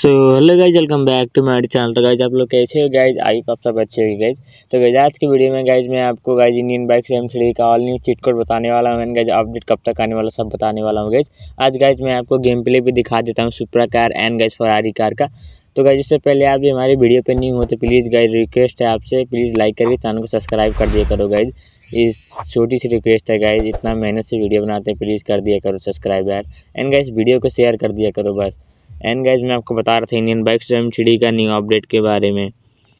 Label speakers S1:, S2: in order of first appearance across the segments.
S1: So hello guys welcome back to my channel तो guys आप लोग कैसे हो? गाइज़ आई आप सब अच्छे हो गाइज़ तो गाइज़ आज की वीडियो में गाइज़ मैं आपको गाइज़ इंडियन बाइक से एम थ्री का ऑल न्यू चिट कोड बताने वाला हूँ एंड गाइज़ अपडेट कब तक आने वाला, सब बताने वाला हूँ गाइज़ आज गाइज़ मैं आपको गेम प्ले भी दिखा देता हूँ Supra car and guys Ferrari car का. तो गाइज़ इससे पहले आप भी हमारी वीडियो पर नहीं हो तो प्लीज़ गाइज़ रिक्वेस्ट है आपसे. प्लीज़ लाइक करके चैनल को सब्सक्राइब कर दिया करो गाइज़ इस छोटी सी रिक्वेस्ट है गाइज़ इतना मेहनत से वीडियो बनाते हैं प्लीज़ कर दिया करो सब्सक्राइब यार. एंड गाइज़ वीडियो को शेयर कर दिया करो, बस. एंड गैज मैं आपको बता रहा था इंडियन बाइक एम थ्री का न्यू अपडेट के बारे में।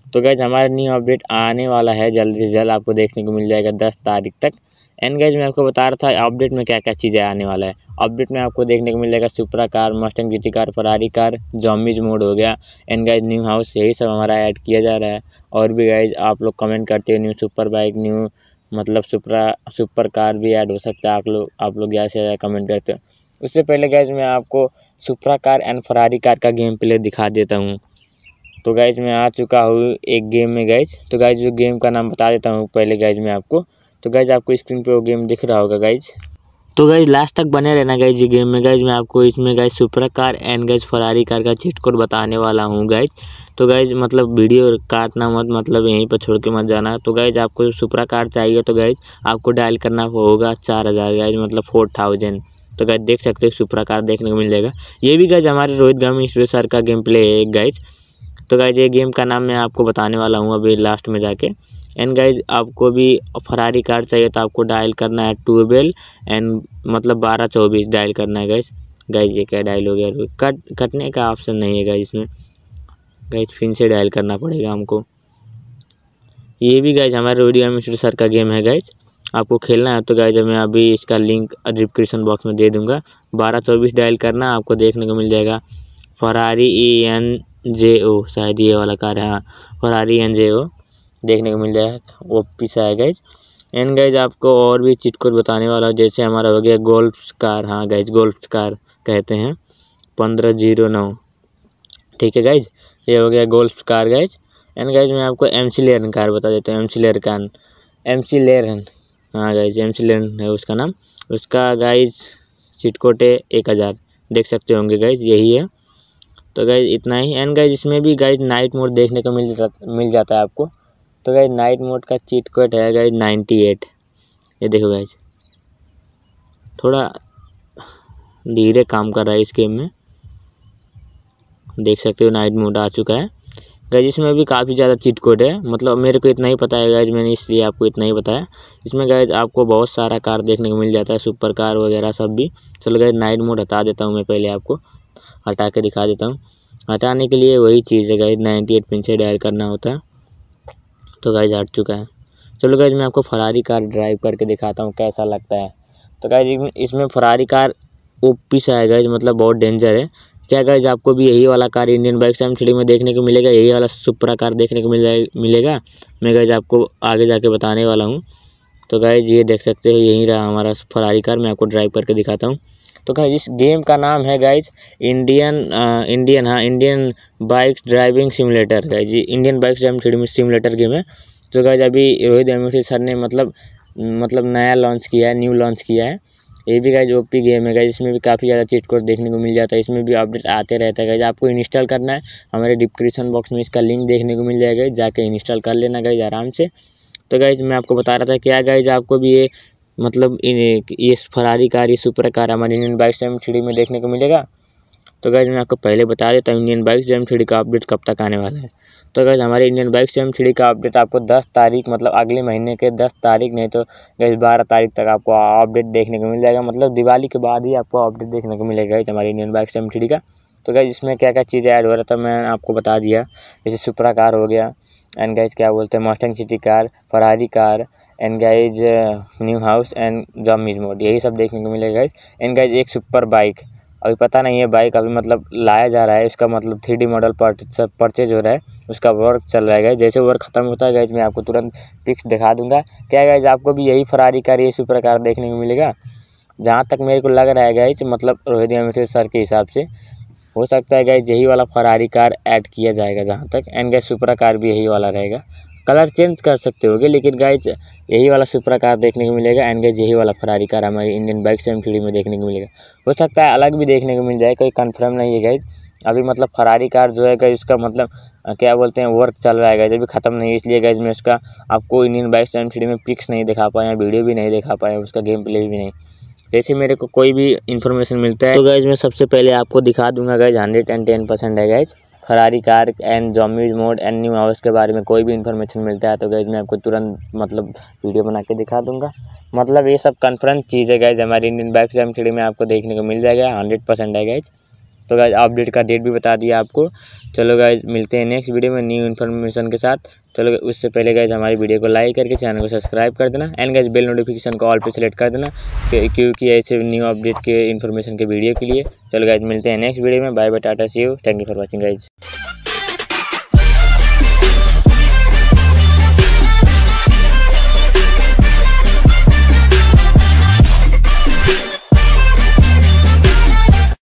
S1: तो गैज हमारा न्यू अपडेट आने वाला है, जल्द से जल्द आपको देखने को मिल जाएगा दस तारीख तक। एंड गैज मैं आपको बता रहा था अपडेट में क्या क्या चीज़ें आने वाला है। अपडेट में आपको देखने को मिल जाएगा Supra car Mustang GT car Ferrari car zombies mode हो गया। एंड गैज न्यू हाउस यही सब हमारा ऐड किया जा रहा है। और भी गैज आप लोग कमेंट करते हो न्यू सुपर बाइक न्यू मतलब सुपरा सुपर कार भी ऐड हो सकता है। आप लोग आप लोग ज़्यादा से ज़्यादा कमेंट करते हो। उससे पहले गैज मैं आपको Supra car and Ferrari car का गेम प्ले दिखा देता हूँ। तो गाइज़ मैं आ चुका हूँ एक गेम में गाइज़ तो गाइज़ जो गेम का नाम बता देता हूँ पहले गाइज़ मैं आपको। तो गाइज़ आपको स्क्रीन पे वो गेम दिख रहा होगा गाइज़ तो गाइज़ लास्ट तक बने रहना गाइज़ ये गेम में गाइज़ मैं आपको इसमें guys Supra car and guys Ferrari car का चिट कोड बताने वाला हूँ गाइज़ तो गाइज़ मतलब वीडियो काटना मत मतलब यहीं पर छोड़ के मत जाना। तो गाइज़ आपको सुपरा कार चाहिए तो गाइज़ आपको डायल करना होगा चार हज़ार गाइज़ मतलब फोर थाउज़ेंड तो गाइज़ देख सकते हो सुप्रकार देखने को मिल जाएगा। ये भी गाइज़ हमारे रोहित गामी स्टूडियो सर का गेम प्ले है एक गाइज़ तो गाइज़ ये गेम का नाम मैं आपको बताने वाला हूँ अभी लास्ट में जाके। एंड गाइज़ आपको भी फरारी कार चाहिए तो आपको डायल करना है ट्वेल्व एंड मतलब बारह चौबीस डायल करना है गाइज़ गाइज़ ये क्या डायल हो गया? कट, कटने का ऑप्शन नहीं है गाइज़ इसमें। गाइज़ फिर से डायल करना पड़ेगा हमको। ये भी गाइज़ हमारे गामी स्टूडियो सर का गेम है गाइज़ आपको खेलना है तो गाइज़ मैं अभी इसका लिंक डिस्क्रिप्शन बॉक्स में दे दूँगा। बारह चौबीस डायल करना, आपको देखने को मिल जाएगा। फरारी ई एन जे ओ शायद ये वाला कार है हाँ। फरारी एन जे ओ देखने को मिल जाएगा। वो पीछा है गाइज़ एंड गाइज़ आपको और भी चिट कोड बताने वाला जैसे हमारा हो गया गोल्फ कार हाँ गाइज़ गोल्फ कार कहते हैं। पंद्रह ज़ीरो नौ। ठीक है गाइज़ ये हो गया golf car guys and guys मैं आपको एम सी लेरन कार बता देता हूँ एम सी लेर कान एम सी लेरन हाँ गाइज़ एम है उसका नाम। उसका गाइज़ चिटकोटे एक हज़ार। देख सकते होंगे गाइज़ यही है। तो गाइज़ इतना ही। एंड गाइज़ इसमें भी गाइज़ नाइट मोड देखने को मिल जाता मिल जाता है आपको। तो गाइज़ नाइट मोड का चीट कोट है गाइज़ नाइन्टी एट ये देखो गाइज़ थोड़ा धीरे काम कर रहा है इस गेम में। देख सकते हो नाइट मोड आ चुका है। गाइज़ इसमें भी काफ़ी ज़्यादा चिट कोड है। मतलब मेरे को इतना ही पता है गाइज़ मैंने इसलिए आपको इतना ही बताया। इसमें गाइज़ आपको बहुत सारा कार देखने को मिल जाता है सुपर कार वगैरह सब भी। चलो गाइज़ नाइट मोड हटा देता हूँ मैं पहले आपको। हटा के दिखा देता हूँ। हटाने के लिए वही चीज़ है गाइज़ नाइन्टी एट पिन से डायल करना होता है। तो गैज हट चुका है। चलो गाइज़ मैं आपको फरारी कार ड्राइव करके दिखाता हूँ कैसा लगता है। तो गैज इसमें फरारी कार ओपी सा गाइज़ मतलब बहुत डेंजर है। क्या गाइज़ आपको भी यही वाला कार इंडियन बाइक से थ्री में देखने को मिलेगा यही वाला सुपरा कार देखने को मिल जाए मिलेगा। मैं गाइज़ आपको आगे जाके बताने वाला हूँ। तो गाइज़ ये देख सकते हो यही रहा हमारा फरारी कार मैं आपको ड्राइव करके दिखाता हूँ। तो गाइज़ इस गेम का नाम है गाइज़ इंडियन आ, इंडियन हाँ Indian bike driving simulator guys Indian bike driving three simulator game है। तो गाइज़ अभी रोहित एम सर ने मतलब मतलब नया लॉन्च किया है न्यू लॉन्च किया है। ये भी गाइज़ ओपी गेम है गाइज़ इसमें भी काफ़ी ज़्यादा चीट कोड देखने को मिल जाता है, इसमें भी अपडेट आते रहता है गाइज़ आपको इंस्टॉल करना है, हमारे डिस्क्रिप्शन बॉक्स में इसका लिंक देखने को मिल जाएगा जाके इंस्टॉल कर लेना गाइज़ आराम से। तो गाइज़ मैं आपको बता रहा था क्या गाइज़ आपको भी ये मतलब ये फरारी कार ये सुपर कार हमारे इंडियन बाइक सेवन थ्री में देखने को मिलेगा। तो गाइज़ मैं आपको पहले बता देता हूँ इंडियन बाइक सेवन थ्री का अपडेट कब तक आने वाला है। तो गैस हमारे इंडियन बाइक से एम थ्री का अपडेट आपको दस तारीख मतलब अगले महीने के दस तारीख, नहीं तो गैस बारह तारीख तक आपको अपडेट देखने को मिल जाएगा। मतलब दिवाली के बाद ही आपको अपडेट देखने को मिलेगा गैस हमारे इंडियन बाइक से एम थ्री का। तो गैस इसमें क्या क्या चीज़ें ऐड हो रहा था मैंने आपको बता दिया। जैसे सुपरा कार हो गया एंड गाइज़ क्या बोलते हैं Mustang city car Ferrari car and guys new house and zombies mode यही सब देखने को मिलेगा गाइज़ एंड गाइज़ एक सुपर बाइक अभी पता नहीं है बाइक अभी मतलब लाया जा रहा है, इसका मतलब थ्री मॉडल परचेज हो रहा है, उसका वर्क चल रहा है जैसे वर्क खत्म होता है गैज मैं आपको तुरंत पिक्स दिखा दूँगा। क्या गैज आपको भी यही फरारी कार इसी प्रकार देखने को मिलेगा? जहाँ तक मेरे को लग रहा है गैज मतलब रोहित अमित सर के हिसाब से, हो सकता है गैज यही वाला फरारी कार ऐड किया जाएगा जहाँ तक एंड गैस सुपरा कार भी यही वाला रहेगा। कलर चेंज कर सकते होगे, लेकिन गाइज़ यही वाला सुपरा कार देखने को मिलेगा एंड गाइज़ यही वाला फरारी कार हमारी इंडियन बाइक सेम थ्री में देखने को मिलेगा। हो सकता है अलग भी देखने को मिल जाए, कोई कन्फर्म नहीं है गाइज़ अभी मतलब फरारी कार जो है गई उसका मतलब क्या बोलते हैं वर्क चल रहा है गैज अभी ख़त्म नहीं है, इसलिए गैज मैं उसका, आपको इंडियन बाइक सेवन में पिक्स नहीं दिखा पाया वीडियो भी नहीं दिखा पाया, उसका गेम प्ले भी नहीं। जैसे मेरे को कोई भी इन्फॉर्मेशन मिलता है तो गैज मैं सबसे पहले आपको दिखा दूँगा guys hundred and ten percent है guys Ferrari car and zombies mode and new house के बारे में कोई भी इन्फॉर्मेशन मिलता है तो गैज मैं आपको तुरंत मतलब वीडियो बना के दिखा दूँगा। मतलब ये सब कन्फर्म चीज़ है गैज हमारी इंडियन बाइक से एम में आपको देखने को मिल जाएगा हंड्रेड परसेंट है गैज तो गैज अपडेट का डेट भी बता दिया आपको। चलो गैज मिलते हैं नेक्स्ट वीडियो में न्यू इन्फॉर्मेशन के साथ। चलो उससे पहले गैज हमारी वीडियो को लाइक करके चैनल को सब्सक्राइब कर देना। एंड गैज बेल नोटिफिकेशन को ऑल पे सेलेक्ट कर देना क्योंकि ऐसे न्यू अपडेट के इन्फॉर्मेशन के वीडियो के लिए। चलो गैज मिलते हैं नेक्स्ट वीडियो में। Bye bye tata see you thank you for watching guys